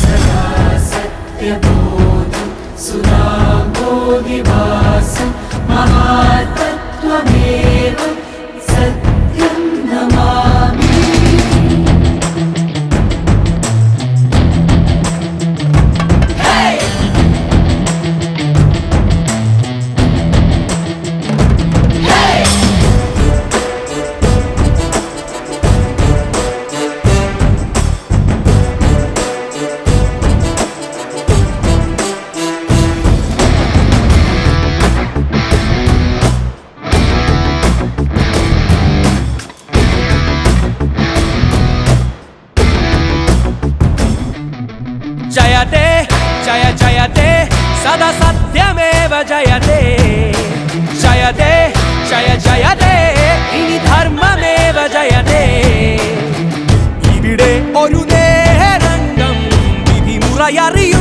सदा सत्यमोद सुनागो विवास महातत्त्वमे जयते जय जयते सदा सत्यमेव जयते जयते जय जयते ഇനി ധർമ്മമേവ ജയതേ ഇവിടെ ഒരു നേരംഗം വിധിമുറയറിയ